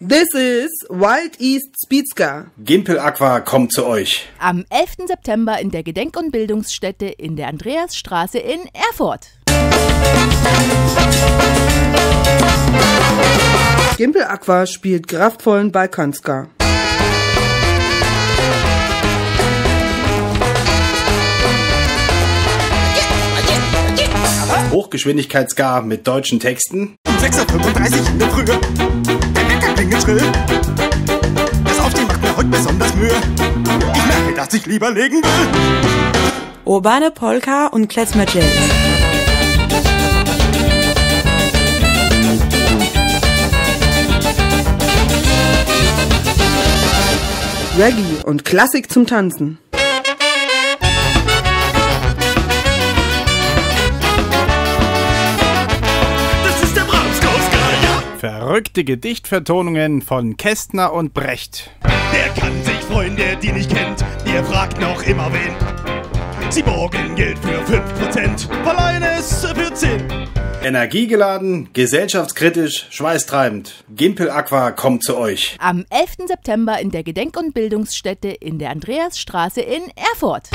This is Wild East Speedska. Gimpel Aqua kommt zu euch. Am 11. September in der Gedenk- und Bildungsstätte in der Andreasstraße in Erfurt. Gimpel Aqua spielt kraftvollen Balkanska. Hochgeschwindigkeitsgar mit deutschen Texten. Um 6.35 Uhr in klingelt schrill. Das Aufstehen macht mir heute besonders Mühe. Ich merke, dass ich lieber legen will. Urbane Polka und Klezmer Jazz. Reggae und Klassik zum Tanzen. Verrückte Gedichtvertonungen von Kästner und Brecht. Der kann sich freuen, der die nicht kennt. Ihr fragt noch immer wen. Sie borgen Geld für 5%, verleihen es für 10. Energiegeladen, gesellschaftskritisch, schweißtreibend. Gimpel Aqua kommt zu euch. Am 11. September in der Gedenk- und Bildungsstätte in der Andreasstraße in Erfurt.